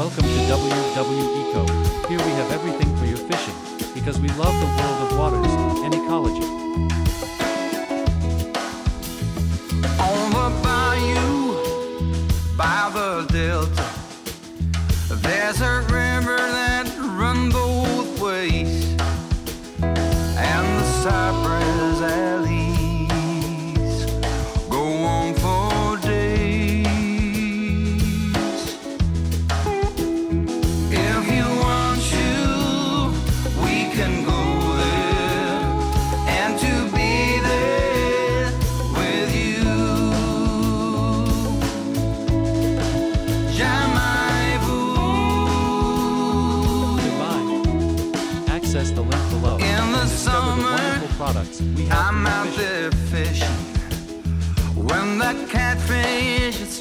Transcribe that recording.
Welcome to WW Eco. Here we have everything for your fishing, because we love the world of waters and ecology. On the bayou, by the delta, there's a Access the link below. In the discover the summer, wonderful products we have I'm out fishing. there fishing when the catfish is